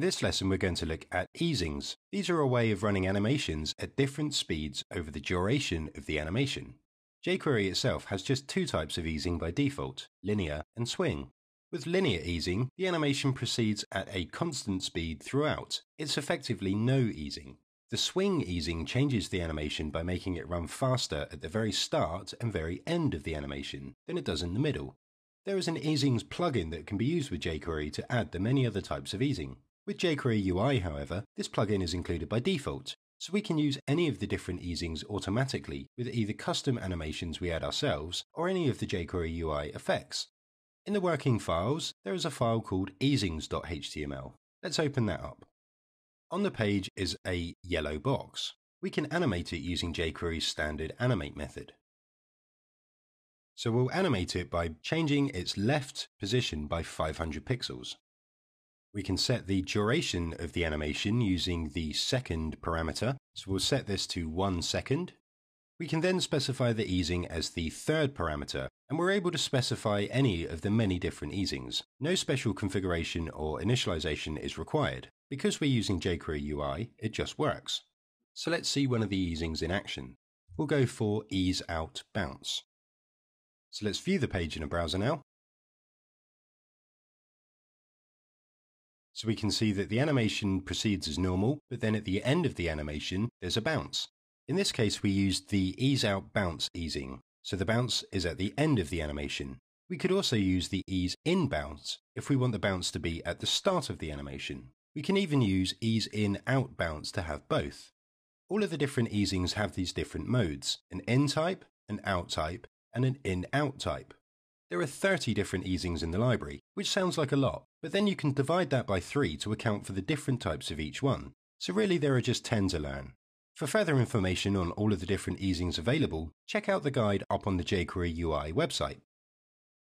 In this lesson, we're going to look at easings. These are a way of running animations at different speeds over the duration of the animation. jQuery itself has just two types of easing by default, linear and swing. With linear easing, the animation proceeds at a constant speed throughout. It's effectively no easing. The swing easing changes the animation by making it run faster at the very start and very end of the animation than it does in the middle. There is an easings plugin that can be used with jQuery to add the many other types of easing. With jQuery UI, however, this plugin is included by default, so we can use any of the different easings automatically with either custom animations we add ourselves or any of the jQuery UI effects. In the working files, there is a file called easings.html. Let's open that up. On the page is a yellow box. We can animate it using jQuery's standard animate method. So we'll animate it by changing its left position by 500 pixels. We can set the duration of the animation using the second parameter. So we'll set this to one second. We can then specify the easing as the third parameter, and we're able to specify any of the many different easings. No special configuration or initialization is required. Because we're using jQuery UI, it just works. So let's see one of the easings in action. We'll go for ease out bounce. So let's view the page in a browser now. So we can see that the animation proceeds as normal, but then at the end of the animation, there's a bounce. In this case, we used the ease out bounce easing. So the bounce is at the end of the animation. We could also use the ease in bounce if we want the bounce to be at the start of the animation. We can even use ease in out bounce to have both. All of the different easings have these different modes, an in type, an out type, and an in out type. There are 30 different easings in the library, which sounds like a lot, but then you can divide that by 3 to account for the different types of each one. So really there are just 10 to learn. For further information on all of the different easings available, check out the guide up on the jQuery UI website.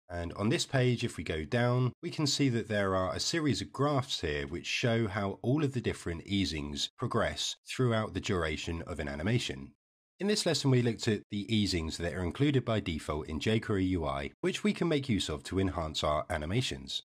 And on this page, if we go down, we can see that there are a series of graphs here which show how all of the different easings progress throughout the duration of an animation. In this lesson, we looked at the easings that are included by default in jQuery UI, which we can make use of to enhance our animations.